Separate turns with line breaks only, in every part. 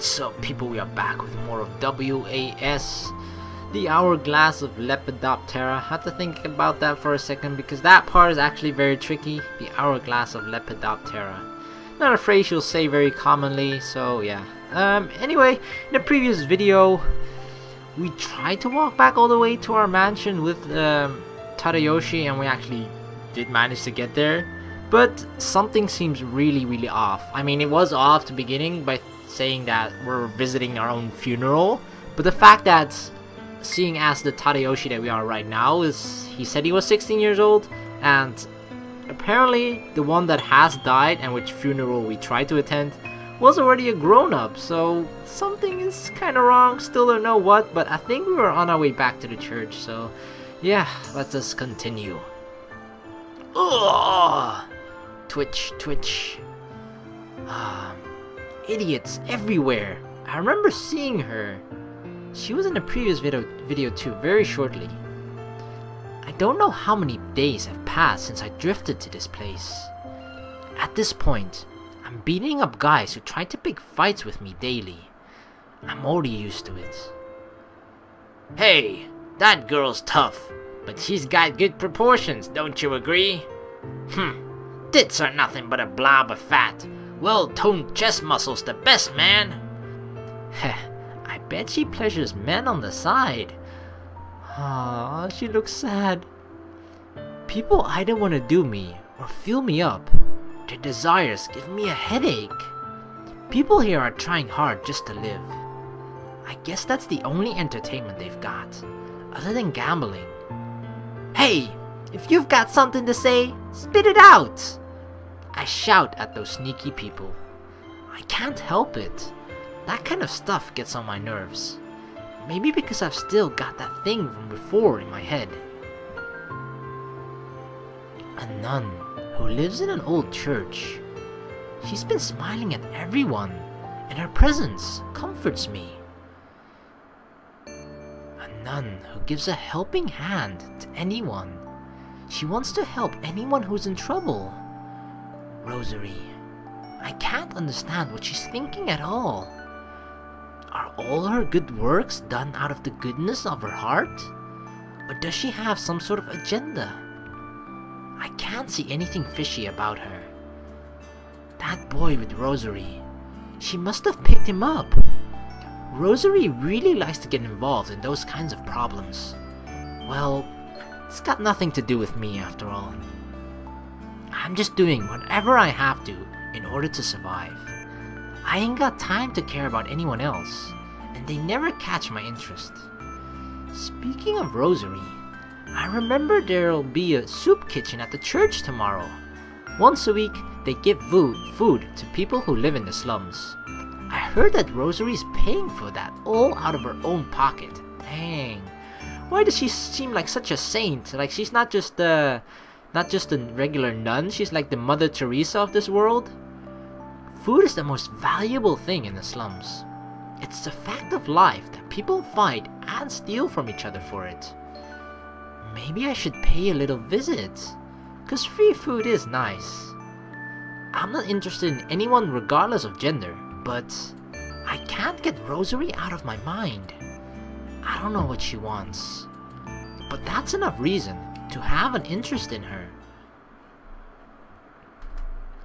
What's up, people? We are back with more of WAS, the Hourglass of Lepidoptera. I had to think about that for a second because that part is actually very tricky. The Hourglass of Lepidoptera. Not a phrase you'll say very commonly, so yeah. Um, anyway, in a previous video, we tried to walk back all the way to our mansion with um, Tadayoshi, and we actually did manage to get there. But something seems really, really off. I mean, it was off to beginning by saying that we're visiting our own funeral, but the fact that seeing as the Tadayoshi that we are right now is he said he was 16 years old and apparently the one that has died and which funeral we tried to attend was already a grown-up so something is kind of wrong still don't know what but I think we were on our way back to the church so yeah let's just continue Ugh! Twitch, twitch. Um, idiots everywhere. I remember seeing her. She was in a previous video, video too, very shortly. I don't know how many days have passed since I drifted to this place. At this point, I'm beating up guys who try to pick fights with me daily. I'm already used to it. Hey, that girl's tough, but she's got good proportions, don't you agree? Hmm, tits are nothing but a blob of fat. Well-toned chest muscles the best, man. Heh, I bet she pleasures men on the side. Ah, she looks sad. People either want to do me or fill me up. Their desires give me a headache. People here are trying hard just to live. I guess that's the only entertainment they've got, other than gambling. Hey, if you've got something to say, spit it out! I shout at those sneaky people. I can't help it. That kind of stuff gets on my nerves. Maybe because I've still got that thing from before in my head. A nun who lives in an old church. She's been smiling at everyone, and her presence comforts me. A nun who gives a helping hand to anyone. She wants to help anyone who's in trouble. Rosary. I can't understand what she's thinking at all. Are all her good works done out of the goodness of her heart? Or does she have some sort of agenda? I can't see anything fishy about her. That boy with Rosary. She must have picked him up. Rosary really likes to get involved in those kinds of problems. Well, it's got nothing to do with me after all. I'm just doing whatever I have to in order to survive. I ain't got time to care about anyone else, and they never catch my interest. Speaking of Rosary, I remember there'll be a soup kitchen at the church tomorrow. Once a week, they give food, food to people who live in the slums. I heard that Rosary's paying for that all out of her own pocket. Dang. Why does she seem like such a saint? Like she's not just a, not just a regular nun, she's like the Mother Teresa of this world? Food is the most valuable thing in the slums. It's a fact of life that people fight and steal from each other for it. Maybe I should pay a little visit, cause free food is nice. I'm not interested in anyone regardless of gender, but I can't get Rosary out of my mind. I don't know what she wants, but that's enough reason to have an interest in her.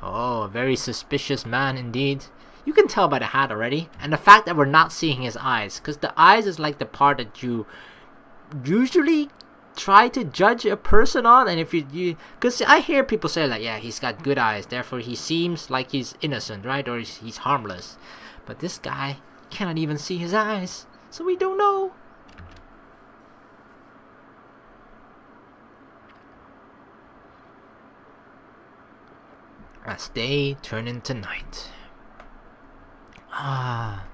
Oh, a very suspicious man indeed. You can tell by the hat already, and the fact that we're not seeing his eyes, because the eyes is like the part that you usually try to judge a person on, and if you, you because I hear people say like, yeah, he's got good eyes, therefore he seems like he's innocent, right, or he's, he's harmless. But this guy cannot even see his eyes, so we don't know. As day turn into night. Ah.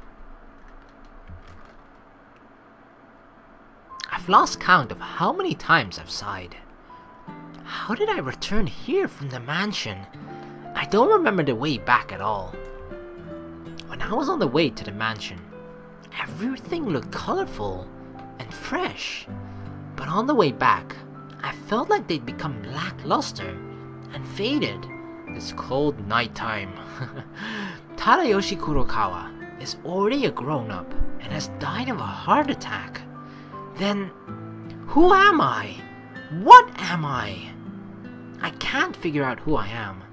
I've lost count of how many times I've sighed. How did I return here from the mansion? I don't remember the way back at all. When I was on the way to the mansion, everything looked colorful and fresh. But on the way back, I felt like they'd become lackluster and faded this cold nighttime. Tadayoshi Kurokawa is already a grown up and has died of a heart attack, then who am I? What am I? I can't figure out who I am.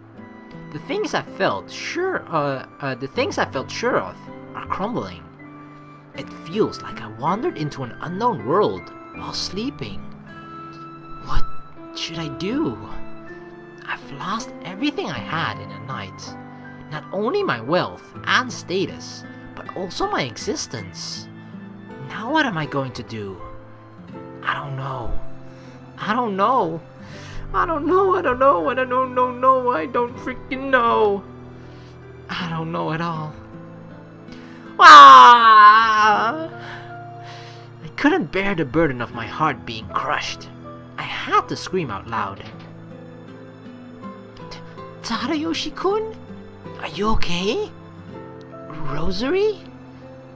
The things I felt sure, uh, uh, the things I felt sure of are crumbling. It feels like I wandered into an unknown world while sleeping. What should I do? I've lost everything I had in a night. Not only my wealth and status, but also my existence. Now what am I going to do? I don't know. I don't know. I don't know, I don't know, I don't know, no, no, I don't freaking know. I don't know at all. Ah! I couldn't bear the burden of my heart being crushed. I had to scream out loud. Tadayoshi-kun? Are you okay? Rosary?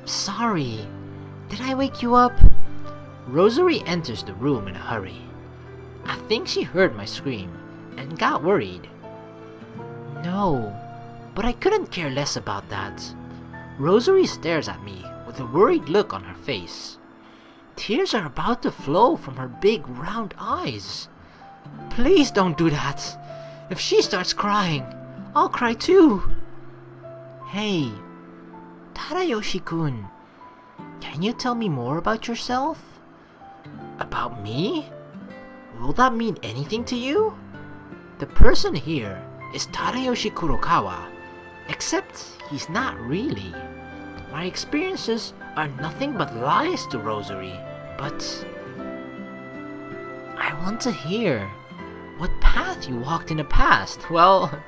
Sorry. Did I wake you up? Rosary enters the room in a hurry. I think she heard my scream and got worried. No, but I couldn't care less about that. Rosary stares at me with a worried look on her face. Tears are about to flow from her big round eyes. Please don't do that. If she starts crying, I'll cry too. Hey, Tadayoshi-kun, can you tell me more about yourself? About me? Will that mean anything to you? The person here is Tadayoshi Kurokawa, except he's not really. My experiences are nothing but lies to Rosary, but I want to hear what path you walked in the past. Well,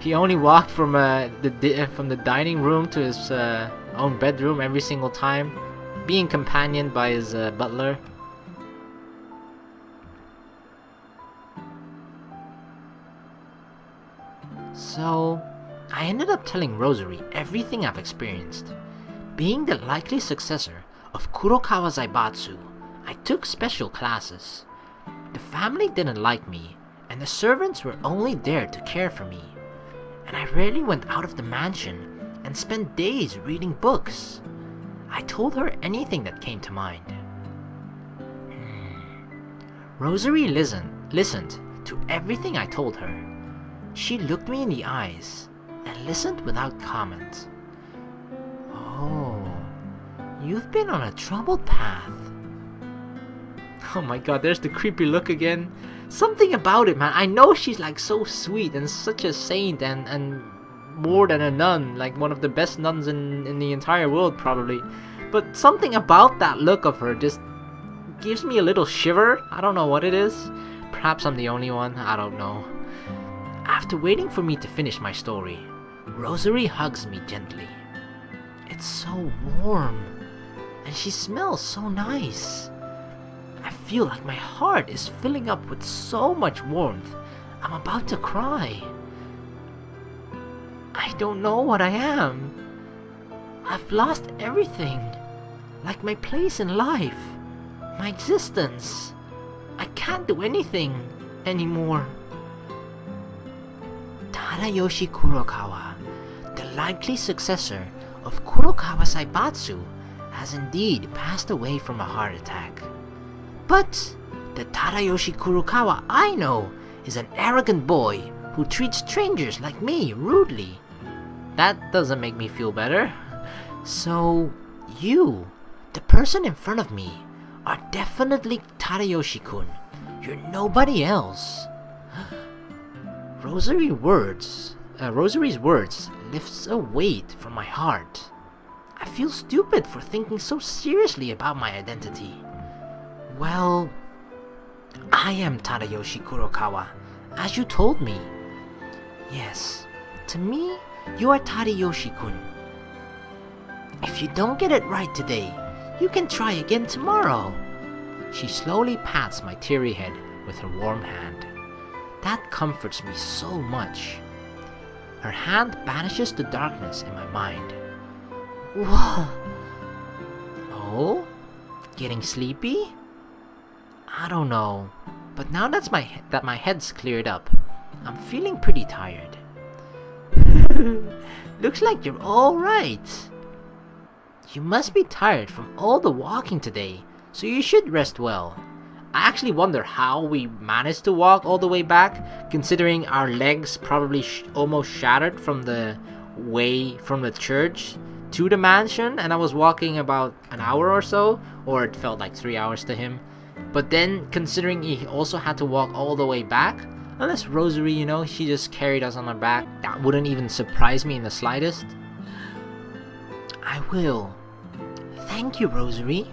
he only walked from uh, the from the dining room to his uh, own bedroom every single time, being companioned by his uh, butler. So, I ended up telling Rosary everything I've experienced. Being the likely successor of Kurokawa Zaibatsu, I took special classes. The family didn't like me, and the servants were only there to care for me. And I rarely went out of the mansion and spent days reading books. I told her anything that came to mind. Hmm. Rosary listened, listened to everything I told her. She looked me in the eyes and listened without comment. Oh, you've been on a troubled path. Oh my god, there's the creepy look again. Something about it, man. I know she's like so sweet and such a saint and, and more than a nun, like one of the best nuns in, in the entire world, probably. But something about that look of her just gives me a little shiver. I don't know what it is. Perhaps I'm the only one. I don't know. After waiting for me to finish my story, Rosary hugs me gently. It's so warm, and she smells so nice. I feel like my heart is filling up with so much warmth, I'm about to cry. I don't know what I am. I've lost everything, like my place in life, my existence. I can't do anything anymore. Tadayoshi Kurokawa, the likely successor of Kurokawa Zaibatsu, has indeed passed away from a heart attack. But the Tadayoshi Kurokawa I know is an arrogant boy who treats strangers like me rudely. That doesn't make me feel better. So, you, the person in front of me, are definitely Tadayoshi-kun. You're nobody else. Rosary words, uh, Rosary's words lifts a weight from my heart. I feel stupid for thinking so seriously about my identity. Well, I am Tadayoshi Kurokawa, as you told me. Yes, to me, you are Tadayoshi-kun. If you don't get it right today, you can try again tomorrow. She slowly pats my teary head with her warm hand. That comforts me so much. Her hand banishes the darkness in my mind. Whoa! Oh? Getting sleepy? I don't know, but now that's my that my head's cleared up, I'm feeling pretty tired. Looks like you're all right. You must be tired from all the walking today, so you should rest well. I actually wonder how we managed to walk all the way back, considering our legs probably sh almost shattered from the way from the church to the mansion, and I was walking about an hour or so, or it felt like three hours to him. But then, considering he also had to walk all the way back, unless Rosary, you know, she just carried us on her back, that wouldn't even surprise me in the slightest. I will. Thank you, Rosary.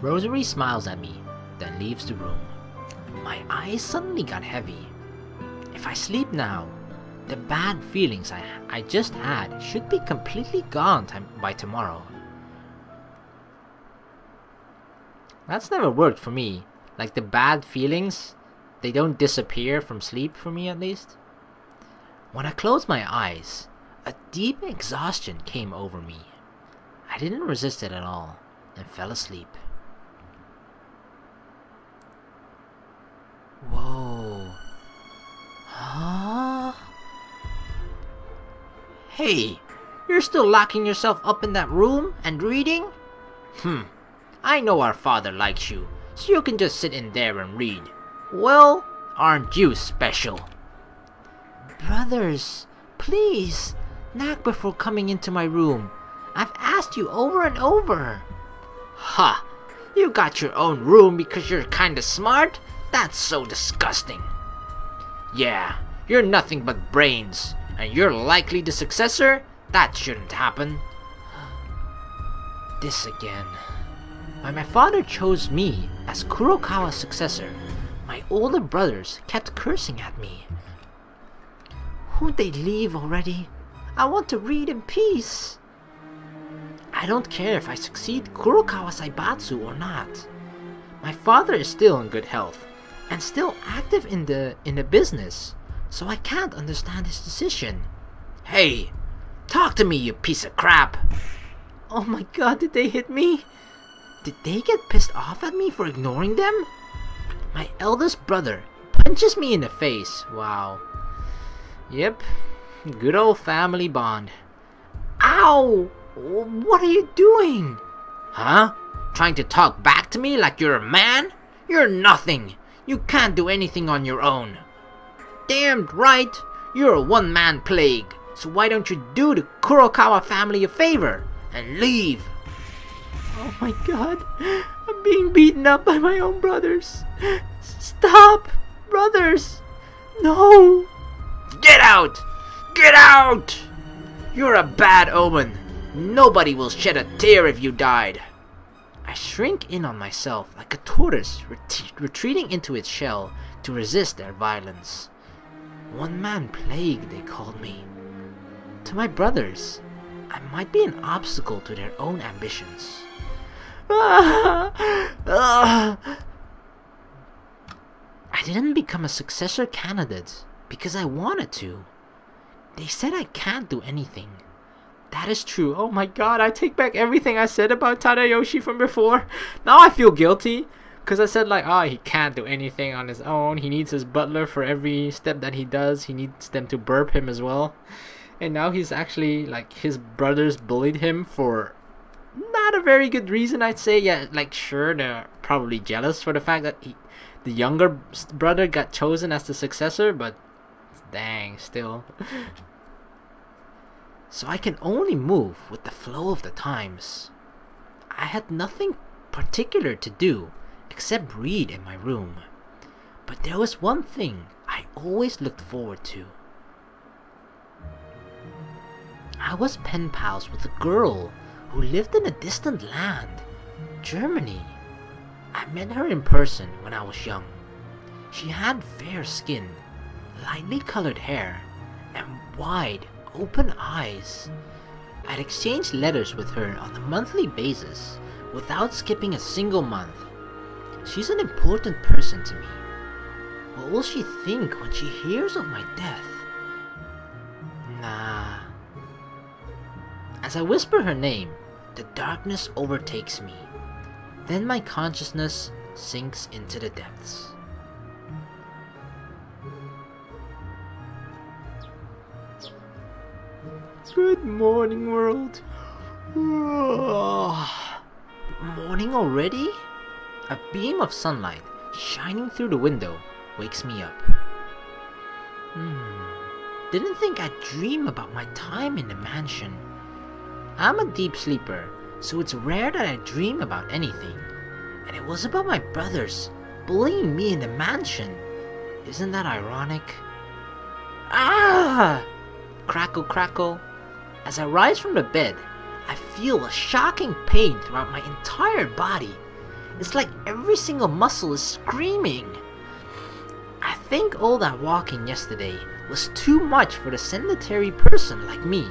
Rosary smiles at me, then leaves the room. My eyes suddenly got heavy. If I sleep now, the bad feelings I, I just had should be completely gone by tomorrow. That's never worked for me. Like the bad feelings, they don't disappear from sleep for me at least. When I closed my eyes, a deep exhaustion came over me. I didn't resist it at all and fell asleep. Whoa. Huh? Hey, you're still locking yourself up in that room and reading? Hmm, I know our father likes you, so you can just sit in there and read. Well, aren't you special? Brothers, please, knock before coming into my room. I've asked you over and over. Ha! You got your own room because you're kinda smart? That's so disgusting. Yeah, you're nothing but brains, and you're likely the successor? That shouldn't happen. This again. When my father chose me as Kurokawa's successor, my older brothers kept cursing at me. Who'd they leave already? I want to read in peace. I don't care if I succeed Kurokawa Zaibatsu or not. My father is still in good health and still active in the in the business, so I can't understand his decision. Hey, talk to me, you piece of crap. Oh my god, did they hit me? Did they get pissed off at me for ignoring them? My eldest brother punches me in the face. Wow. Yep. Good old family bond. Ow! What are you doing? Huh? Trying to talk back to me like you're a man? You're nothing. You can't do anything on your own. Damned right. You're a one-man plague. So why don't you do the Kurokawa family a favor and leave? Oh my god, I'm being beaten up by my own brothers. Stop, brothers. No. Get out! Get out! You're a bad omen. Nobody will shed a tear if you died. I shrink in on myself like a tortoise ret retreating into its shell to resist their violence. One man plague, they called me. To my brothers, I might be an obstacle to their own ambitions. I didn't become a successor candidate because I wanted to. They said I can't do anything. That is true. Oh my god, I take back everything I said about Tadayoshi from before. Now I feel guilty. Because I said like, oh, he can't do anything on his own. He needs his butler for every step that he does. He needs them to burp him as well. And now he's actually, like, his brothers bullied him for not a very good reason, I'd say. Yeah, like sure, they're probably jealous for the fact that he, the younger brother got chosen as the successor, but dang, still. so I can only move with the flow of the times. I had nothing particular to do except read in my room. But there was one thing I always looked forward to. I was pen pals with a girl who lived in a distant land, Germany. I met her in person when I was young. She had fair skin, lightly colored hair, and wide, open eyes. I'd exchanged letters with her on a monthly basis without skipping a single month. She's an important person to me. What will she think when she hears of my death? Nah. As I whisper her name, the darkness overtakes me. Then my consciousness sinks into the depths. Good morning, world. Morning already? A beam of sunlight shining through the window wakes me up. Hmm. Didn't think I'd dream about my time in the mansion. I'm a deep sleeper, so it's rare that I dream about anything. And it was about my brothers bullying me in the mansion. Isn't that ironic? Ah! Crackle, crackle. As I rise from the bed, I feel a shocking pain throughout my entire body. It's like every single muscle is screaming. I think all that walking yesterday was too much for the sedentary person like me.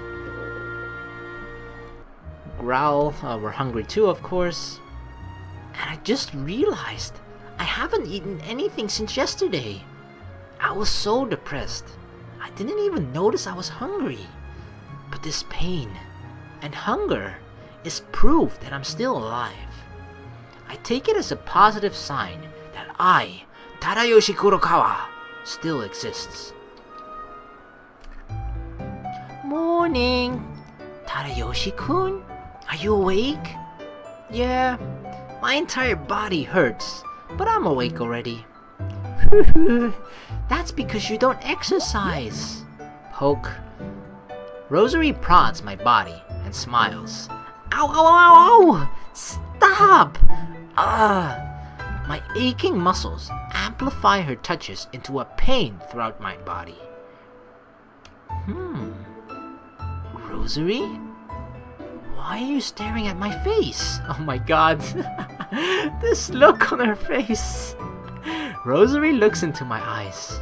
Growl, uh, we're hungry too, of course. And I just realized I haven't eaten anything since yesterday. I was so depressed. I didn't even notice I was hungry. But this pain and hunger is proof that I'm still alive. I take it as a positive sign that I, Tadayoshi Kurokawa, still exists. Morning! Tadayoshi-kun? Are you awake? Yeah, my entire body hurts, but I'm awake already. That's because you don't exercise. Poke. Rosary prods my body and smiles. Ow, ow, ow, ow! Stop! Ah! My aching muscles amplify her touches into a pain throughout my body. Hmm. Rosary? Why are you staring at my face? Oh my god. this look on her face. Rosary looks into my eyes.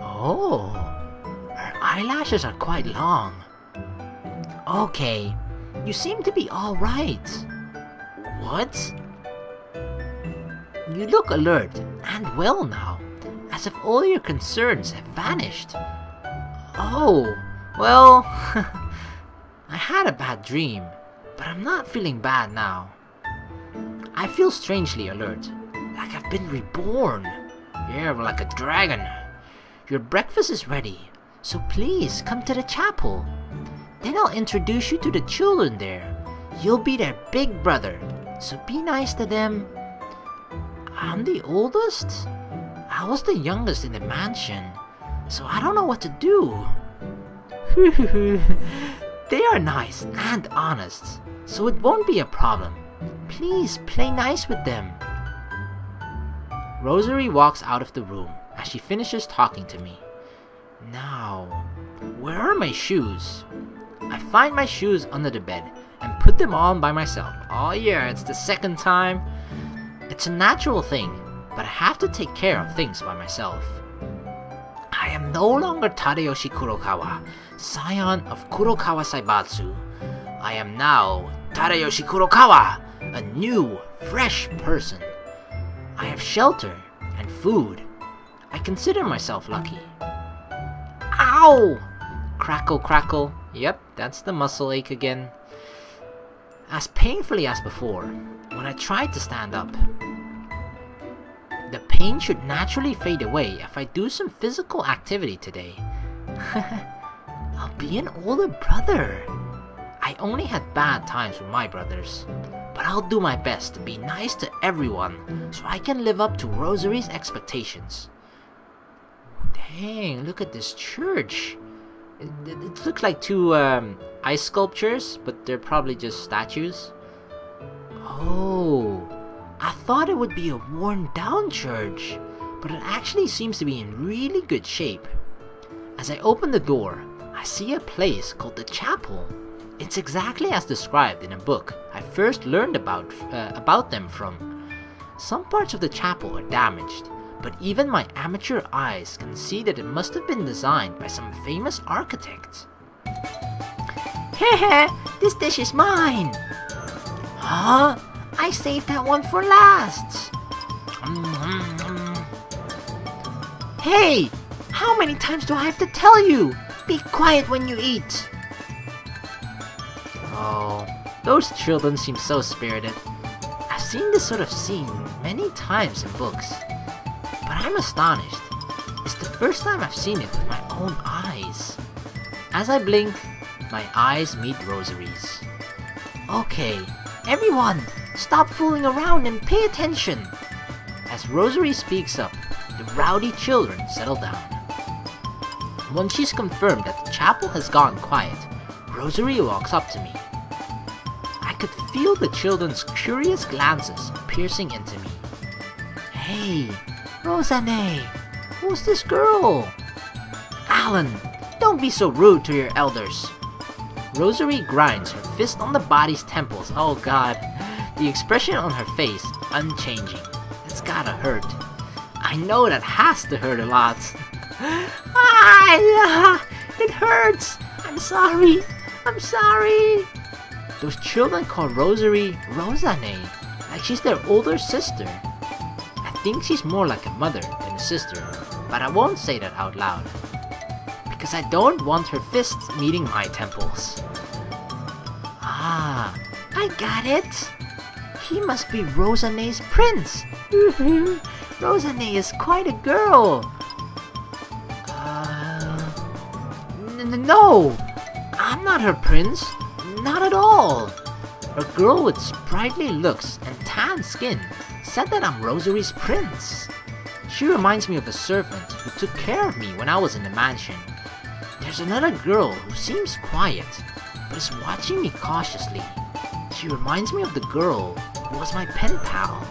Oh, her eyelashes are quite long. Okay, you seem to be alright. What? You look alert and well now, as if all your concerns have vanished. Oh, well, I had a bad dream, but I'm not feeling bad now. I feel strangely alert, like I've been reborn. Yeah, like a dragon. Your breakfast is ready, so please come to the chapel. Then I'll introduce you to the children there. You'll be their big brother, so be nice to them. I'm the oldest? I was the youngest in the mansion, so I don't know what to do. they are nice and honest, so it won't be a problem. Please play nice with them. Rosary walks out of the room as she finishes talking to me. Now, where are my shoes? I find my shoes under the bed and put them on by myself. Oh yeah, it's the second time. It's a natural thing, but I have to take care of things by myself. I am no longer Tadayoshi Kurokawa, scion of Kurokawa Zaibatsu. I am now Tadayoshi Kurokawa, a new, fresh person. I have shelter and food. I consider myself lucky. Ow! Crackle, crackle. Yep, that's the muscle ache again. As painfully as before, when I tried to stand up. The pain should naturally fade away if I do some physical activity today. I'll be an older brother. I only had bad times with my brothers, but I'll do my best to be nice to everyone so I can live up to Rosary's expectations. Dang, look at this church. It, it, it looks like two um, ice sculptures, but they're probably just statues. Oh, I thought it would be a worn down church, but it actually seems to be in really good shape. As I open the door, I see a place called the chapel. It's exactly as described in a book I first learned about, uh, about them from. Some parts of the chapel are damaged, but even my amateur eyes can see that it must have been designed by some famous architect. Hehe, this dish is mine! Huh? I saved that one for last! Hey! How many times do I have to tell you? Be quiet when you eat! Oh, those children seem so spirited. I've seen this sort of scene many times in books, but I'm astonished. It's the first time I've seen it with my own eyes. As I blink, my eyes meet Rosary's. Okay, everyone, stop fooling around and pay attention. As Rosary speaks up, the rowdy children settle down. Once she's confirmed that the chapel has gone quiet, Rosary walks up to me. I could feel the children's curious glances piercing into me. Hey, Rosanne, who's this girl? Alan, don't be so rude to your elders. Rosary grinds her fist on the body's temples. Oh god. The expression on her face, unchanging. It's gotta hurt. I know that has to hurt a lot. ah, it hurts. I'm sorry. I'm sorry. Those children call Rosary Rosanne, like she's their older sister. I think she's more like a mother than a sister, but I won't say that out loud. Because I don't want her fists meeting my temples. Ah, I got it! He must be Rosanne's prince! Rosanne is quite a girl! No! I'm not her prince! Not at all! A girl with sprightly looks and tan skin said that I'm Rosary's prince. She reminds me of a servant who took care of me when I was in the mansion. There's another girl who seems quiet, but is watching me cautiously. She reminds me of the girl who was my pen pal.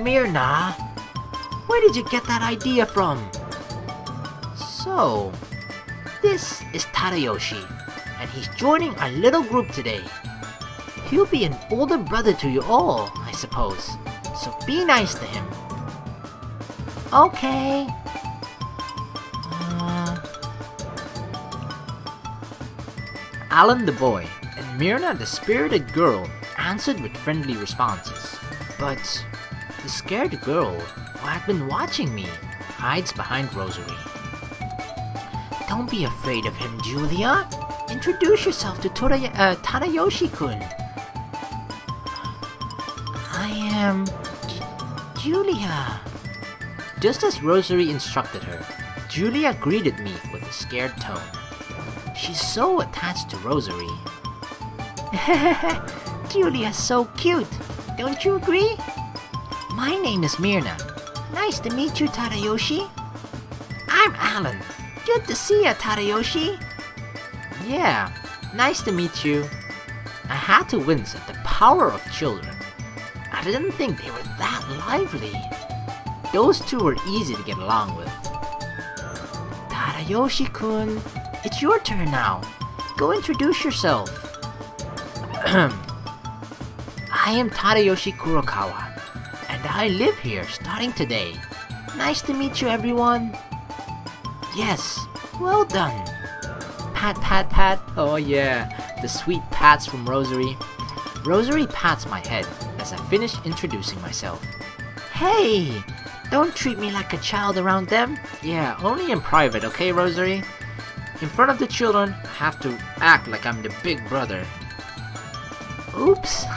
Myrna, where did you get that idea from? So, this is Tadayoshi, and he's joining our little group today. He'll be an older brother to you all, I suppose, so be nice to him. Okay. Uh... Alan the boy and Myrna the spirited girl answered with friendly responses. But the scared girl, who had been watching me, hides behind Rosary. Don't be afraid of him, Julia. Introduce yourself to Toraya, uh, Tadayoshi-kun. I am... J Julia. Just as Rosary instructed her, Julia greeted me with a scared tone. She's so attached to Rosary. Julia's so cute, don't you agree? My name is Myrna. Nice to meet you, Tadayoshi. I'm Alan. Good to see you, Tadayoshi. Yeah, nice to meet you. I had to wince at the power of children. I didn't think they were that lively. Those two were easy to get along with. Tadayoshi-kun, it's your turn now. Go introduce yourself. I am Tadayoshi Kurokawa, and I live here starting today. Nice to meet you, everyone. Yes, well done. Pat, pat, pat. Oh yeah, the sweet pats from Rosary. Rosary pats my head as I finish introducing myself. Hey, don't treat me like a child around them. Yeah, only in private, okay, Rosary? In front of the children, I have to act like I'm the big brother. Oops.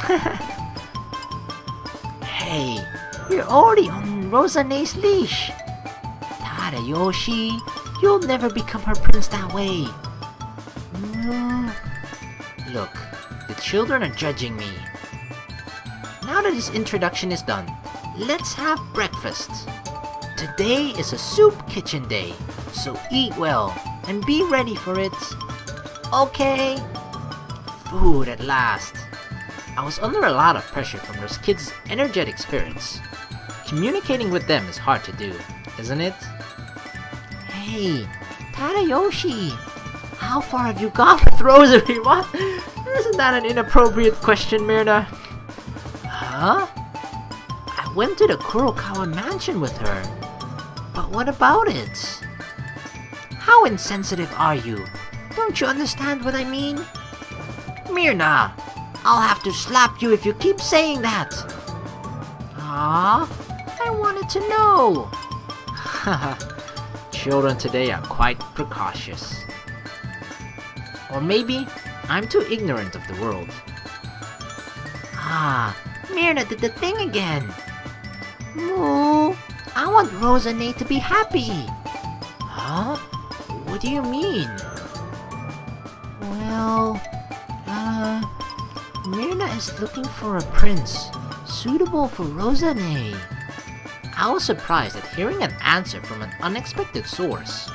hey, you're already on Rosanne's leash. Tadayoshi, you'll never become her prince that way. Mm. Look, the children are judging me. Now that this introduction is done, let's have breakfast. Today is a soup kitchen day, so eat well and be ready for it. Okay. Food at last. I was under a lot of pressure from those kids' energetic spirits. Communicating with them is hard to do, isn't it? Hey, Tadayoshi! How far have you gone with Rosary? What? Isn't that an inappropriate question, Myrna? Huh? I went to the Kurokawa mansion with her. But what about it? How insensitive are you? Don't you understand what I mean? Myrna, I'll have to slap you if you keep saying that. Ah, I wanted to know. Haha, children today are quite precautious. Or maybe I'm too ignorant of the world. Ah, Myrna did the thing again. Moo, I want Rosanne to be happy. Huh? What do you mean? Well, Uh, Myrna is looking for a prince suitable for Rosane. I was surprised at hearing an answer from an unexpected source.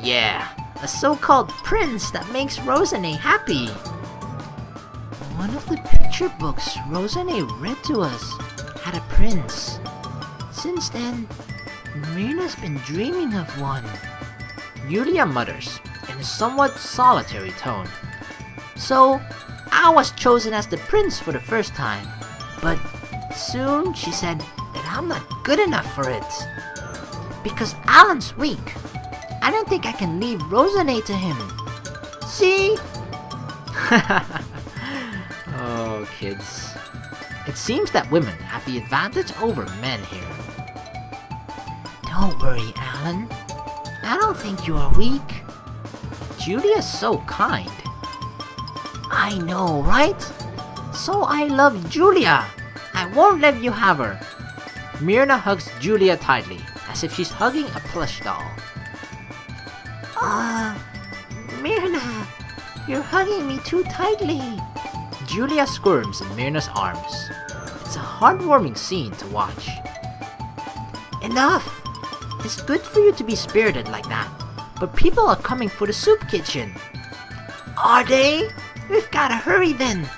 Yeah, a so-called prince that makes Rosane happy. One of the picture books Rosane read to us had a prince. Since then, Marina's been dreaming of one. Julia mutters in a somewhat solitary tone. So, I was chosen as the prince for the first time, but soon she said that I'm not good enough for it. Because Alan's weak. I don't think I can leave Rosane to him. See? oh, kids. It seems that women have the advantage over men here. Don't worry, Alan. I don't think you are weak. Julia's so kind. I know, right? So I love Julia. I won't let you have her. Myrna hugs Julia tightly, as if she's hugging a plush doll. Ah, uh, Myrna, you're hugging me too tightly. Julia squirms in Myrna's arms. It's a heartwarming scene to watch. Enough! It's good for you to be spirited like that, but people are coming for the soup kitchen. Are they? We've gotta hurry then.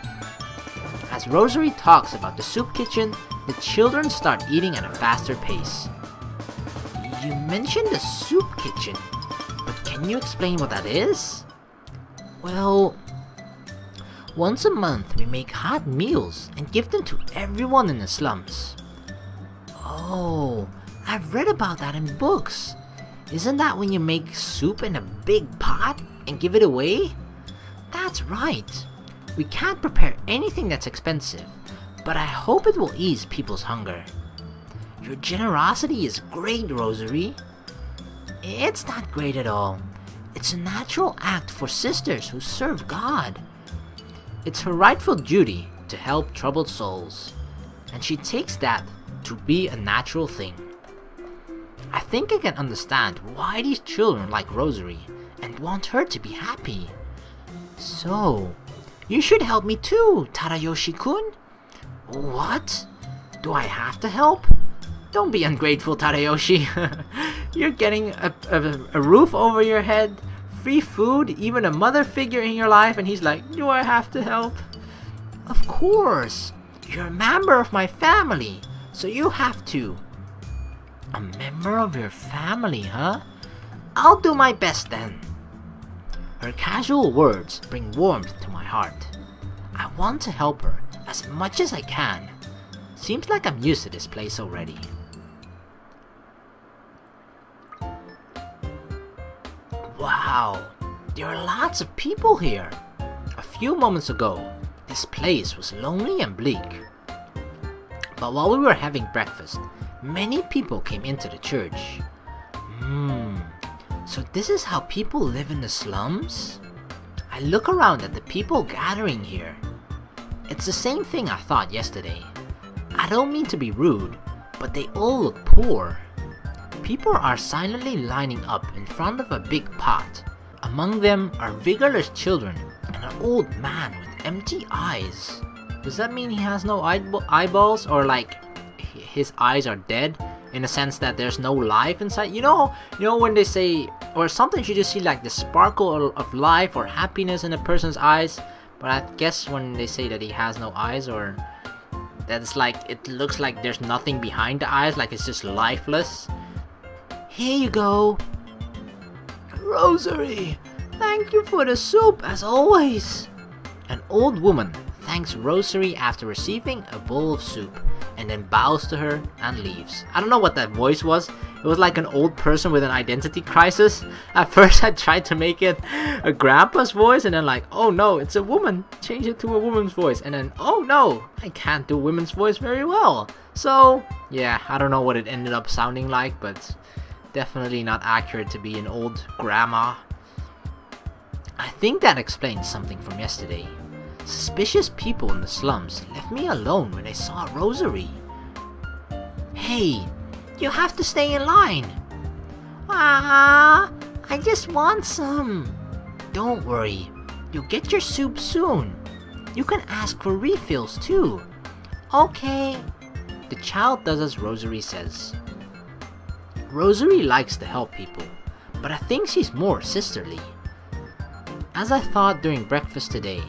As Rosary talks about the soup kitchen, the children start eating at a faster pace. You mentioned the soup kitchen, but can you explain what that is? Well, once a month we make hot meals and give them to everyone in the slums. Oh, I've read about that in books. Isn't that when you make soup in a big pot and give it away? That's right. We can't prepare anything that's expensive, but I hope it will ease people's hunger. Your generosity is great, Rosary. It's not great at all. It's a natural act for sisters who serve God. It's her rightful duty to help troubled souls, and she takes that to be a natural thing. I think I can understand why these children like Rosary and want her to be happy. So, you should help me too, Tadayoshi-kun. What? Do I have to help? Don't be ungrateful, Tadayoshi. You're getting a, a, a, roof over your head, free food, even a mother figure in your life, and he's like, do I have to help? Of course. You're a member of my family, so you have to. A member of your family, huh? I'll do my best then. Her casual words bring warmth to my heart. I want to help her as much as I can. Seems like I'm used to this place already. Wow, there are lots of people here. A few moments ago, this place was lonely and bleak. But while we were having breakfast, many people came into the church. Hmm, so this is how people live in the slums? I look around at the people gathering here. It's the same thing I thought yesterday. I don't mean to be rude, but they all look poor. People are silently lining up in front of a big pot. Among them are vigorous children and an old man with empty eyes. Does that mean he has no eyeballs or like his eyes are dead in the sense that there's no life inside. You know, you know when they say, or sometimes you just see like the sparkle of life or happiness in a person's eyes. But I guess when they say that he has no eyes, or that it's like it looks like there's nothing behind the eyes, like it's just lifeless. Here you go, Rosary. Thank you for the soup as always. An old woman thanks Rosary after receiving a bowl of soup and then bows to her and leaves. I don't know what that voice was. It was like an old person with an identity crisis. At first I tried to make it a grandpa's voice and then like, oh no, it's a woman. Change it to a woman's voice. And then, oh no, I can't do women's voice very well. So, yeah, I don't know what it ended up sounding like, but definitely not accurate to be an old grandma. I think that explains something from yesterday. Suspicious people in the slums left me alone when they saw Rosary. Hey, you have to stay in line. Ah, I just want some. Don't worry, You'll get your soup soon. You can ask for refills too. Okay. The child does as Rosary says. Rosary likes to help people, but I think she's more sisterly. As I thought during breakfast today,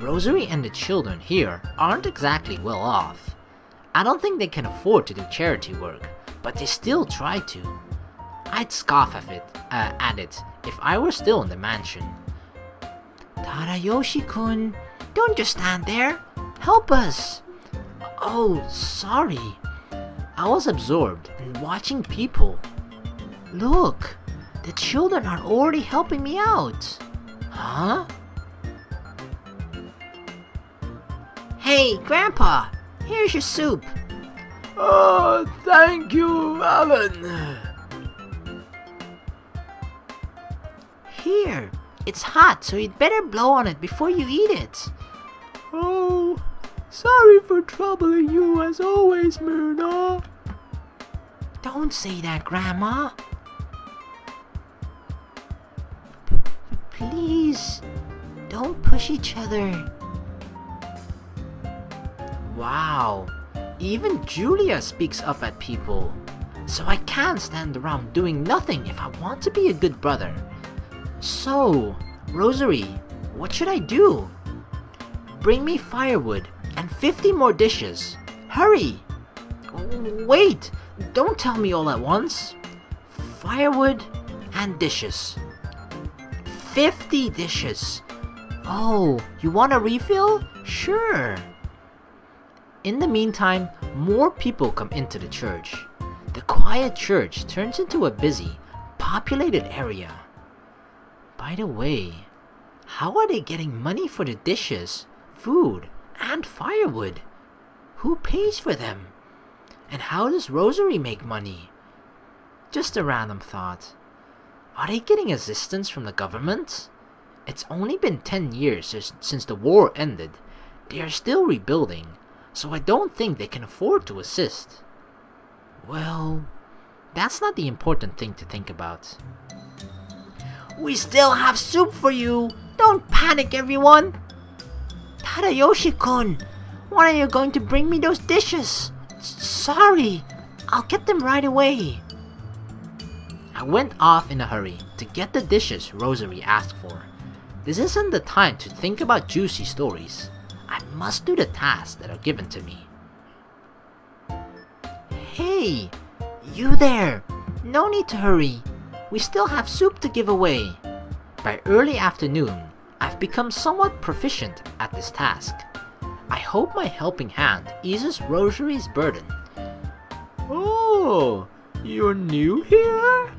Rosary and the children here aren't exactly well off. I don't think they can afford to do charity work, but they still try to. I'd scoff at it, uh, at it if I were still in the mansion. Tadayoshi-kun, don't just stand there. Help us. Oh, sorry. I was absorbed in watching people. Look, the children are already helping me out. Huh? Hey, Grandpa, here's your soup.
Oh, thank you, Alan.
Here, it's hot, so you'd better blow on it before you eat it.
Oh, sorry for troubling you as always, Myrna.
Don't say that, Grandma. Please, don't push each other. Wow, even Julia speaks up at people. So I can't stand around doing nothing if I want to be a good brother. So, Rosary, what should I do? Bring me firewood and 50 more dishes. Hurry! Wait, don't tell me all at once. Firewood and dishes. 50 dishes. Oh, you want a refill? Sure. In the meantime, more people come into the church. The quiet church turns into a busy, populated area. By the way, how are they getting money for the dishes, food, and firewood? Who pays for them? And how does Rosary make money? Just a random thought. Are they getting assistance from the government? It's only been 10 years since the war ended. They are still rebuilding, so I don't think they can afford to assist. Well, that's not the important thing to think about. We still have soup for you! Don't panic, everyone! Tadayoshi-kun, when are you going to bring me those dishes? S sorry, I'll get them right away. I went off in a hurry to get the dishes Rosary asked for. This isn't the time to think about juicy stories. I must do the tasks that are given to me. Hey, you there! No need to hurry. We still have soup to give away. By early afternoon, I've become somewhat proficient at this task. I hope my helping hand eases Rosary's burden.
Oh, you're new here?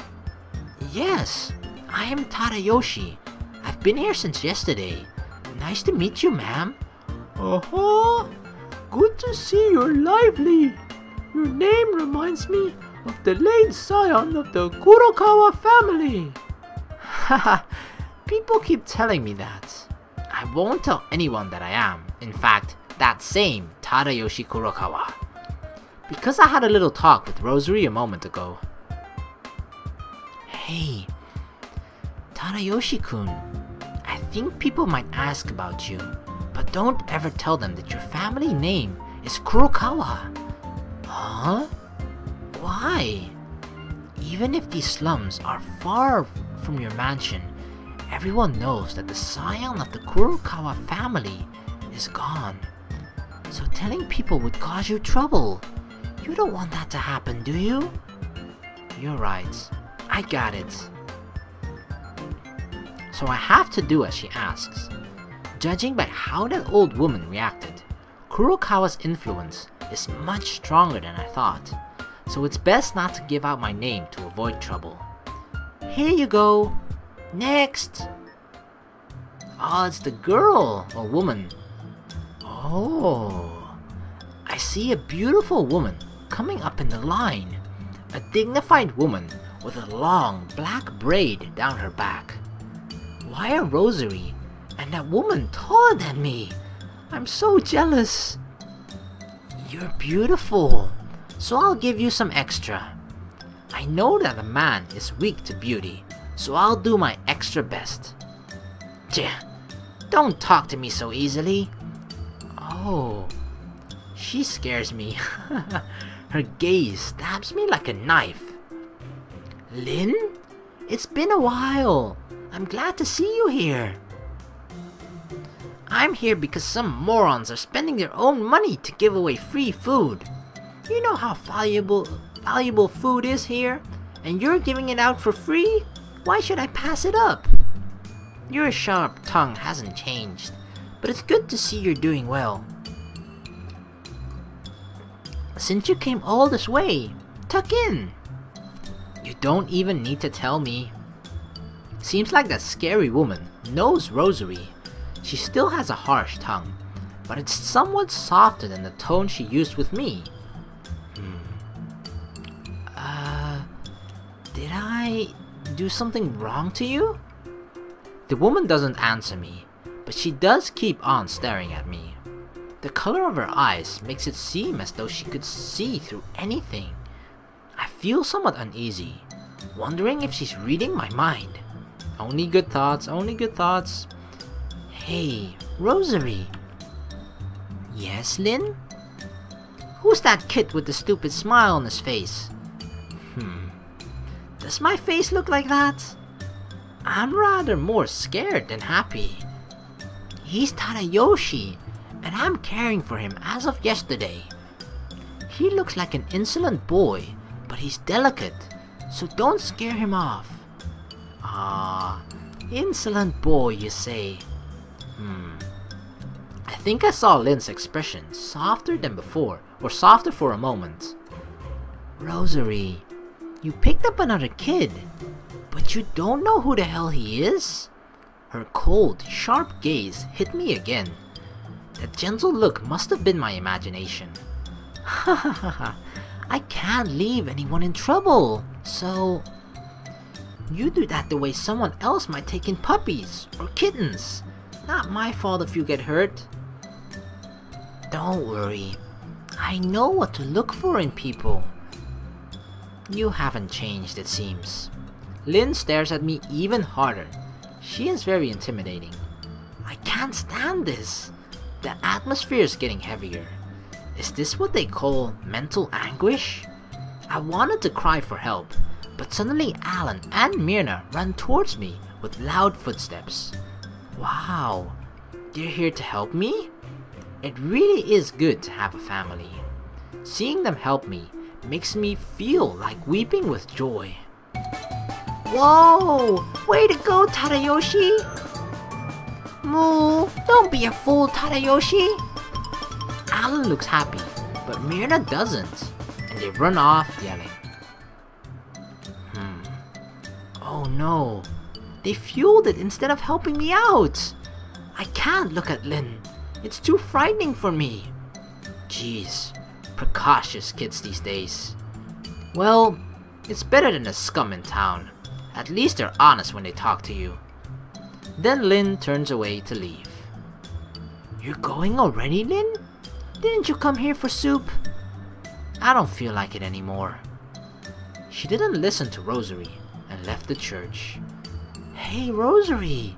Yes, I am Tadayoshi. I've been here since yesterday. Nice to meet you, ma'am.
Uh-huh. Good to see you're lively. Your name reminds me of the late scion of the Kurokawa family.
Haha, people keep telling me that. I won't tell anyone that I am, in fact, that same Tadayoshi Kurokawa. Because I had a little talk with Rosary a moment ago. Hey, Tadayoshi-kun, I think people might ask about you, but don't ever tell them that your family name is Kurokawa. Huh? Why? Even if these slums are far from your mansion, everyone knows that the scion of the Kurokawa family is gone. So telling people would cause you trouble. You don't want that to happen, do you? You're right. I got it. So I have to do as she asks. Judging by how that old woman reacted, Kurokawa's influence is much stronger than I thought, so it's best not to give out my name to avoid trouble. Here you go. Next. Oh, it's the girl or woman. Oh. I see a beautiful woman coming up in the line. A dignified woman with a long black braid down her back. Why a rosary and that woman taller than me? I'm so jealous. You're beautiful, so I'll give you some extra. I know that a man is weak to beauty, so I'll do my extra best. Tja, Don't talk to me so easily. Oh, she scares me. Her gaze stabs me like a knife. Lin? It's been a while. I'm glad to see you here. I'm here because some morons are spending their own money to give away free food. You know how valuable valuable food is here, and you're giving it out for free? Why should I pass it up? Your sharp tongue hasn't changed, but it's good to see you're doing well. Since you came all this way, tuck in. You don't even need to tell me. Seems like that scary woman knows Rosary. She still has a harsh tongue, but it's somewhat softer than the tone she used with me. Hmm. Uh, did I do something wrong to you? The woman doesn't answer me, but she does keep on staring at me. The color of her eyes makes it seem as though she could see through anything. I feel somewhat uneasy, wondering if she's reading my mind. Only good thoughts, only good thoughts. Hey, Rosary. Yes, Lin? Who's that kid with the stupid smile on his face? Hmm. Does my face look like that? I'm rather more scared than happy. He's Tadayoshi, and I'm caring for him as of yesterday. He looks like an insolent boy, but he's delicate, so don't scare him off. Ah, insolent boy, you say? Hmm. I think I saw Lin's expression softer than before, or softer for a moment. Rosary, you picked up another kid, but you don't know who the hell he is? Her cold, sharp gaze hit me again. That gentle look must have been my imagination. Ha ha ha ha. I can't leave anyone in trouble, so... You do that the way someone else might take in puppies or kittens. Not my fault if you get hurt. Don't worry. I know what to look for in people. You haven't changed, it seems. Lin stares at me even harder. She is very intimidating. I can't stand this. The atmosphere is getting heavier. Is this what they call mental anguish? I wanted to cry for help, but suddenly Alan and Myrna run towards me with loud footsteps. Wow, they're here to help me? It really is good to have a family. Seeing them help me makes me feel like weeping with joy. Whoa! Way to go, Tadayoshi! Moo, don't be a fool, Tadayoshi! Alan looks happy, but Myrna doesn't, and they run off yelling. Hmm. Oh no, they fueled it instead of helping me out! I can't look at Lin. It's too frightening for me. Jeez, precautious kids these days. Well, it's better than the scum in town. At least they're honest when they talk to you. Then Lin turns away to leave. You're going already, Lin? Didn't you come here for soup? I don't feel like it anymore. She didn't listen to Rosary and left the church. Hey, Rosary!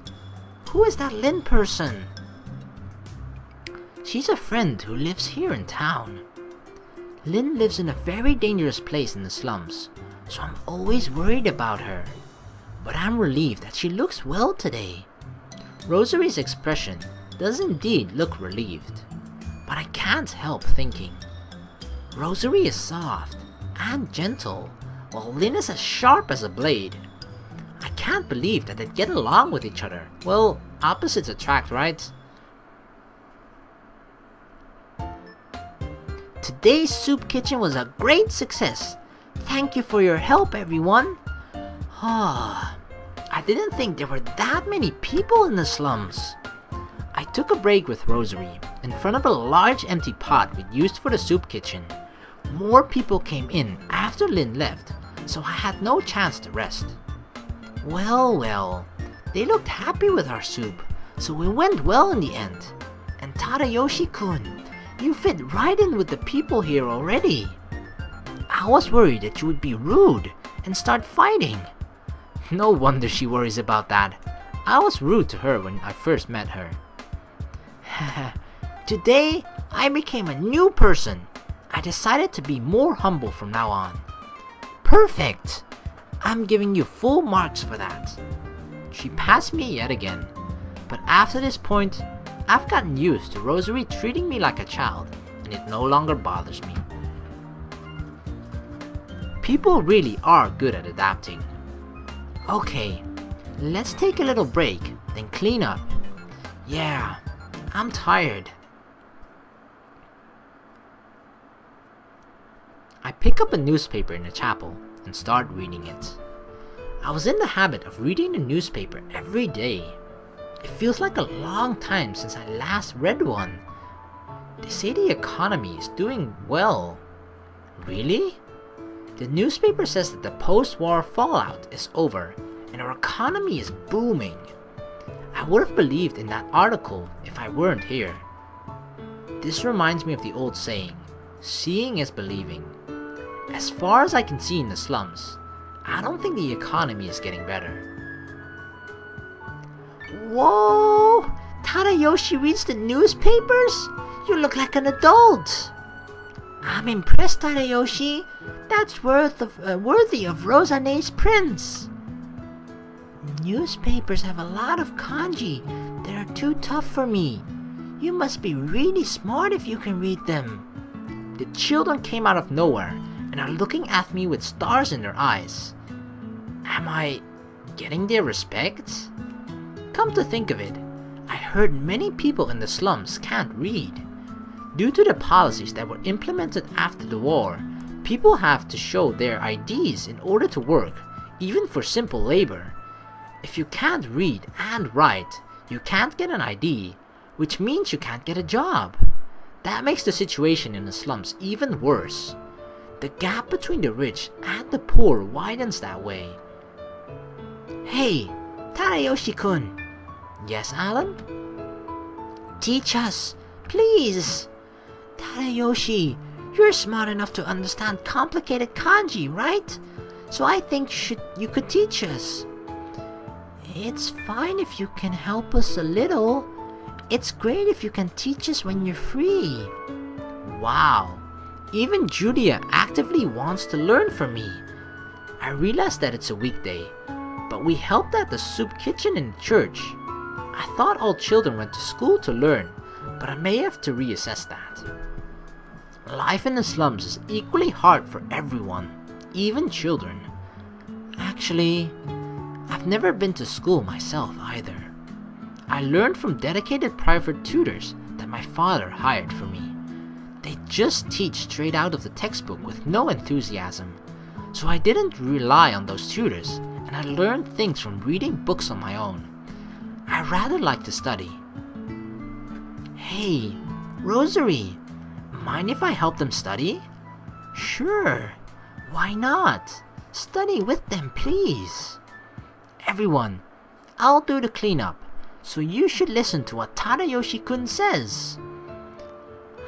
Who is that Lin person? She's a friend who lives here in town. Lin lives in a very dangerous place in the slums, so I'm always worried about her. But I'm relieved that she looks well today. Rosary's expression does indeed look relieved, but I can't help thinking. Rosary is soft and gentle, while Lin is as sharp as a blade. I can't believe that they'd get along with each other. Well, opposites attract, right? Today's soup kitchen was a great success. Thank you for your help, everyone. Ah, I didn't think there were that many people in the slums. I took a break with Rosary in front of a large empty pot we'd used for the soup kitchen. More people came in after Lin left, so I had no chance to rest. Well, well, they looked happy with our soup, so it went well in the end. And Tadayoshi-kun, you fit right in with the people here already. I was worried that you would be rude and start fighting. No wonder she worries about that. I was rude to her when I first met her. Today, I became a new person. I decided to be more humble from now on. Perfect! I'm giving you full marks for that. She passed me yet again. But after this point, I've gotten used to Rosary treating me like a child, and it no longer bothers me. People really are good at adapting. Okay, let's take a little break, then clean up. Yeah, I'm tired. I pick up a newspaper in the chapel and start reading it. I was in the habit of reading the newspaper every day. It feels like a long time since I last read one. They say the economy is doing well. Really? The newspaper says that the post-war fallout is over and our economy is booming. I would have believed in that article if I weren't here. This reminds me of the old saying, seeing is believing. As far as I can see in the slums, I don't think the economy is getting better. Whoa! Tadayoshi reads the newspapers? You look like an adult! I'm impressed, Tadayoshi. That's worth of, uh, worthy of Rosane's prince. Newspapers have a lot of kanji that are too tough for me. You must be really smart if you can read them. The children came out of nowhere and are looking at me with stars in their eyes. Am I getting their respect? Come to think of it, I heard many people in the slums can't read. Due to the policies that were implemented after the war, people have to show their IDs in order to work, even for simple labor. If you can't read and write, you can't get an ID, which means you can't get a job. That makes the situation in the slums even worse. The gap between the rich and the poor widens that way. Hey, Tadayoshi-kun. Yes, Alan? Teach us, please. Tadayoshi, you're smart enough to understand complicated kanji, right? So I think should, you could teach us. It's fine if you can help us a little. It's great if you can teach us when you're free. Wow, even Julia actively wants to learn from me. I realize that it's a weekday, but we helped at the soup kitchen in church. I thought all children went to school to learn, but I may have to reassess that. Life in the slums is equally hard for everyone, even children. Actually, I've never been to school myself either. I learned from dedicated private tutors that my father hired for me. They just teach straight out of the textbook with no enthusiasm. So I didn't rely on those tutors, and I learned things from reading books on my own. I rather like to study. Hey, Rosary, mind if I help them study? Sure, why not? Study with them, please. Everyone, I'll do the cleanup, so you should listen to what Tadayoshi-kun says.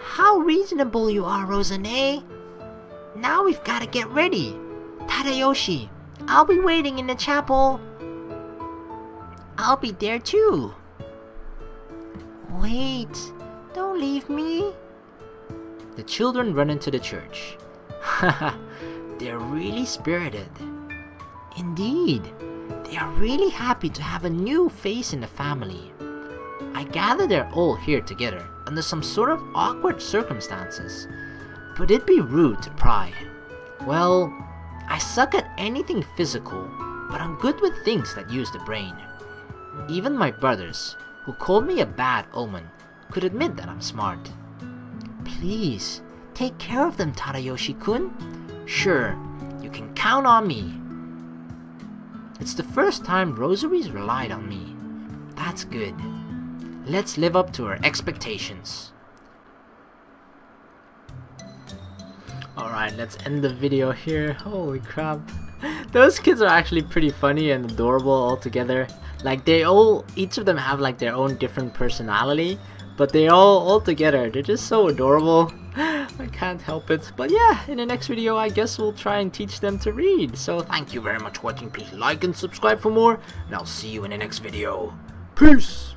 How reasonable you are, Rosane! Eh? Now we've gotta get ready. Tadayoshi, I'll be waiting in the chapel. I'll be there too. Wait, don't leave me. The children run into the church. Haha, they're really spirited. Indeed, they are really happy to have a new face in the family. I gather they're all here together under some sort of awkward circumstances, but it'd be rude to pry. Well, I suck at anything physical, but I'm good with things that use the brain. Even my brothers, who called me a bad omen, could admit that I'm smart. Please, take care of them, Tadayoshi-kun. Sure, you can count on me. It's the first time Rosary's relied on me. That's good. Let's live up to our expectations. Alright, let's end the video here. Holy crap. Those kids are actually pretty funny and adorable all together. Like they all, each of them have like their own different personality, but they all, all together, they're just so adorable. I can't help it. But yeah, in the next video, I guess we'll try and teach them to read. So thank you very much for watching. Please like and subscribe for more, and I'll see you in the next video. Peace!